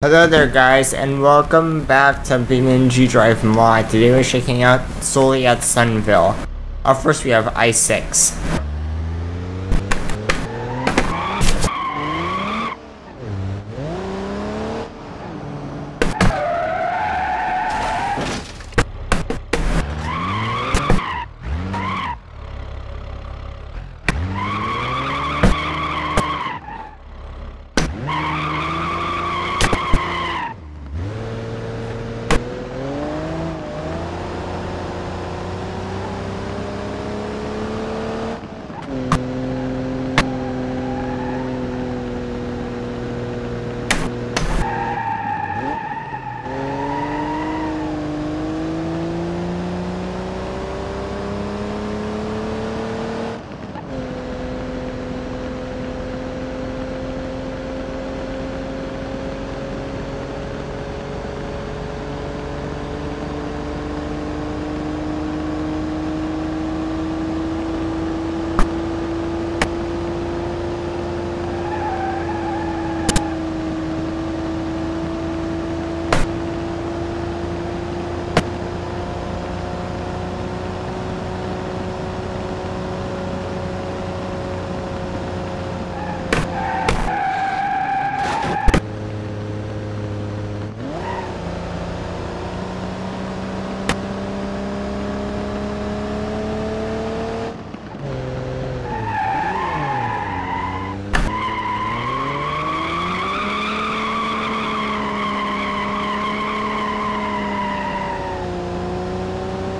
Hello there guys and welcome back to BeamNG Drive Mod. Today we're checking out Soliad Sunville. Up first we have I-6.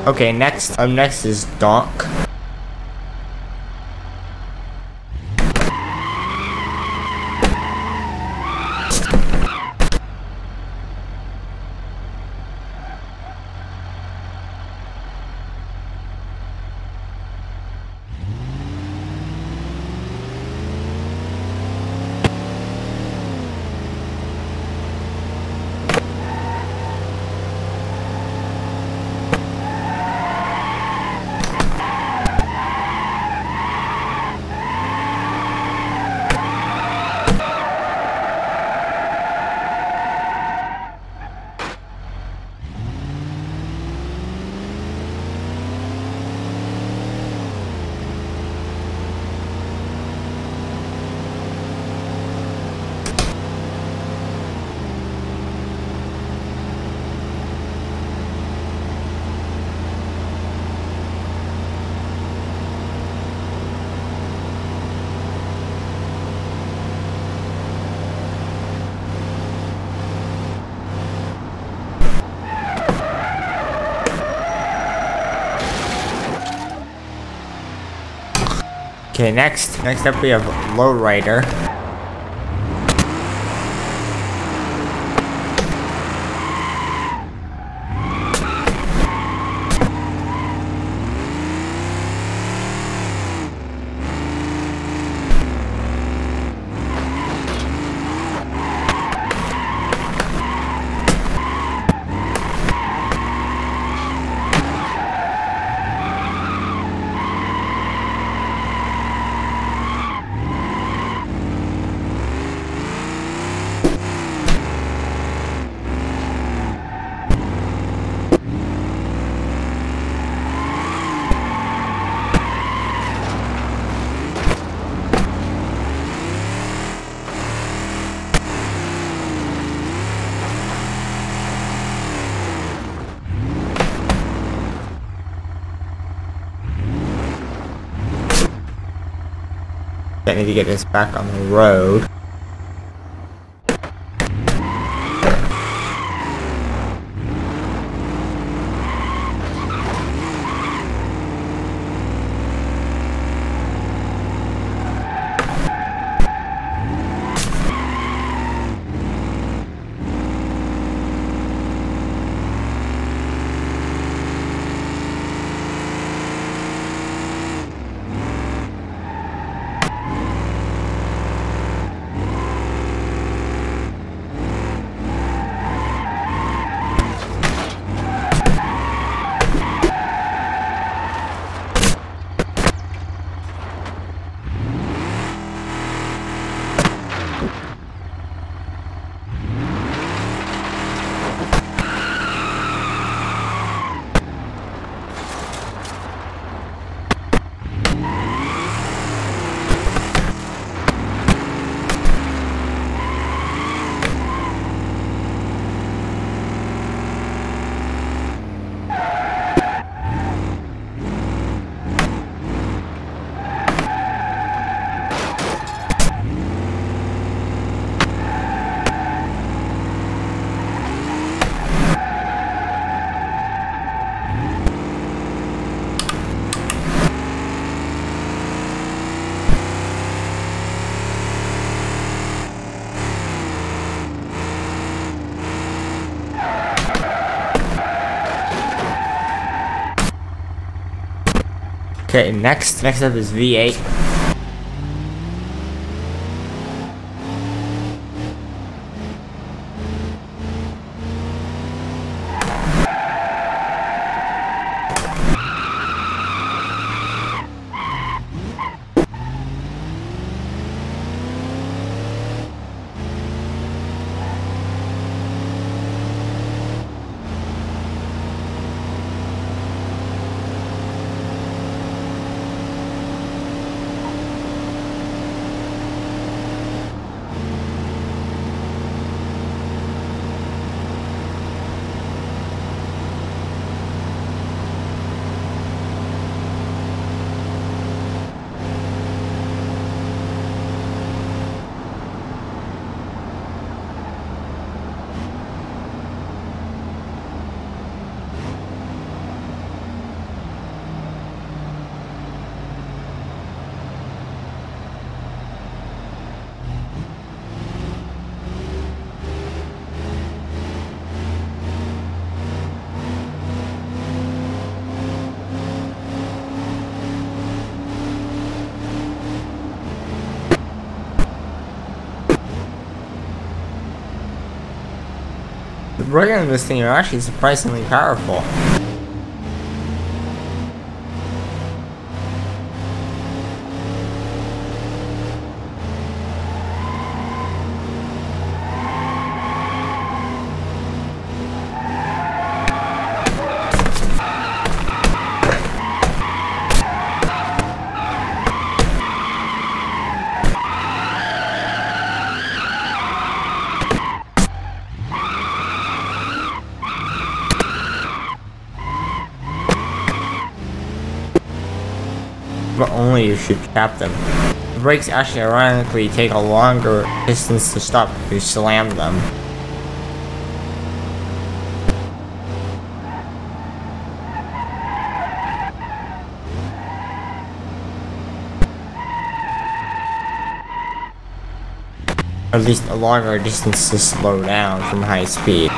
Okay, next up next is Donk. Okay, next. Next up we have Lowrider. Need to get this back on the road. Okay, next next up is V8. On this thing are actually surprisingly powerful. You trap them. The brakes actually ironically take a longer distance to stop if you slam them. At least a longer distance to slow down from high speed.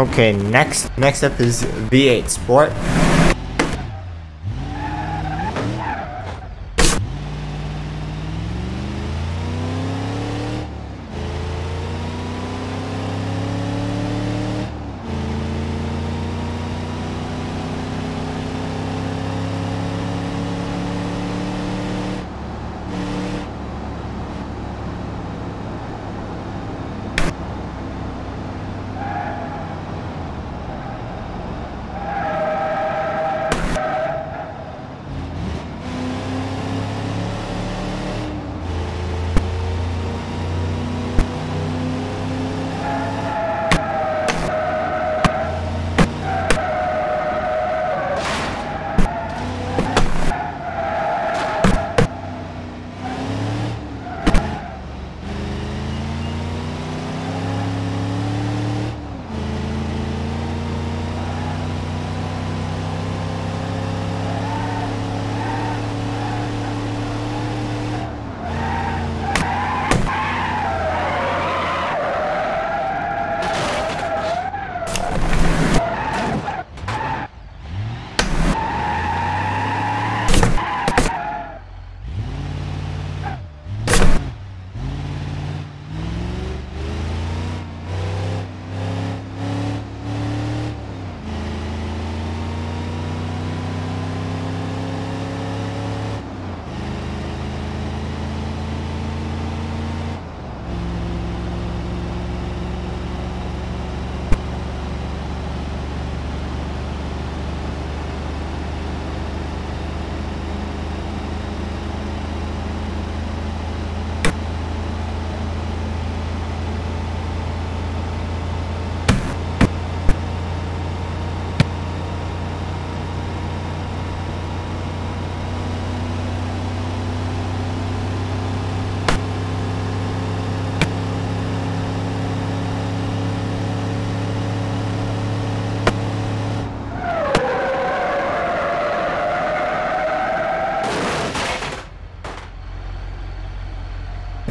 Okay, next next up is V8 Sport.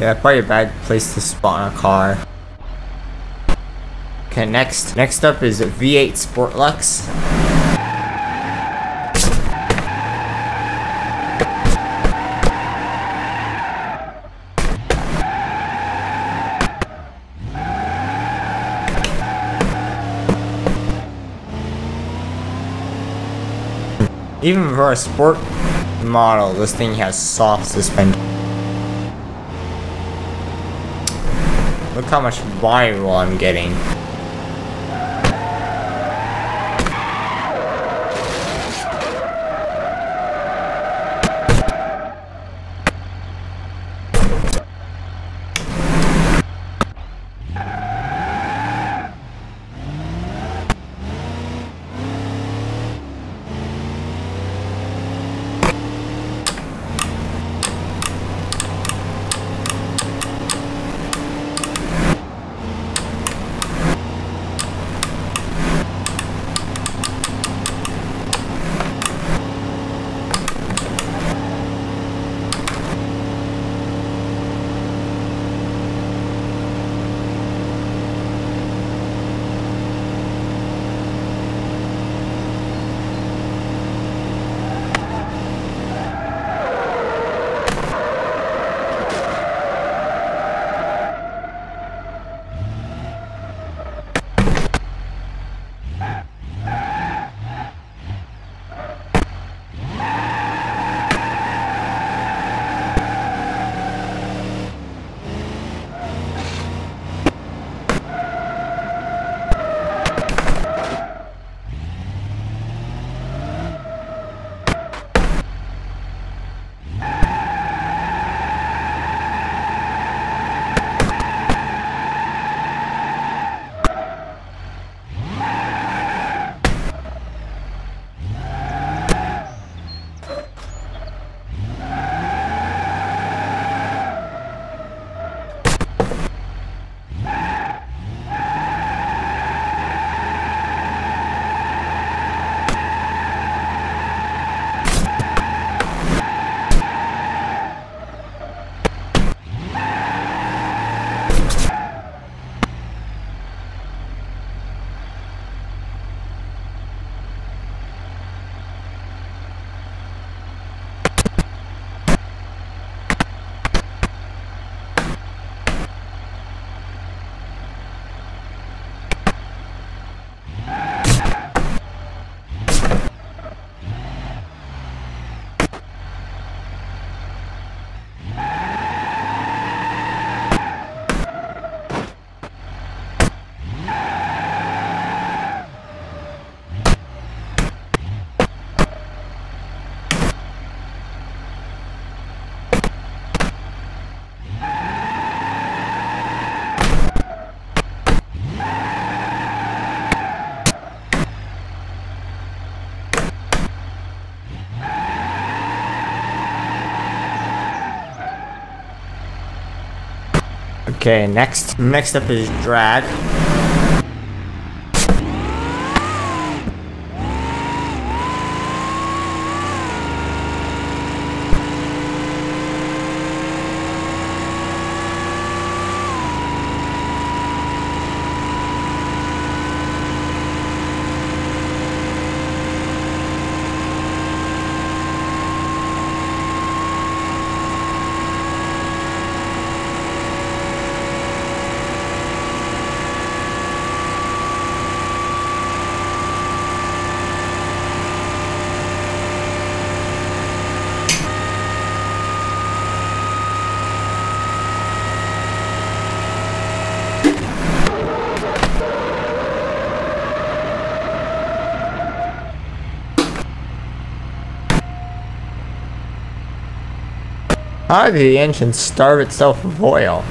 Yeah, probably a bad place to spawn a car. Okay, next. Next up is V8 Sportlux. Even for a sport model, this thing has soft suspension. Look how much viral I'm getting. Okay, next. Next up is drag. Did the engine starve itself of oil?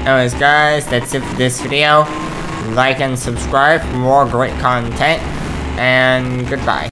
Anyways guys, that's it for this video. Like and subscribe for more great content. And goodbye.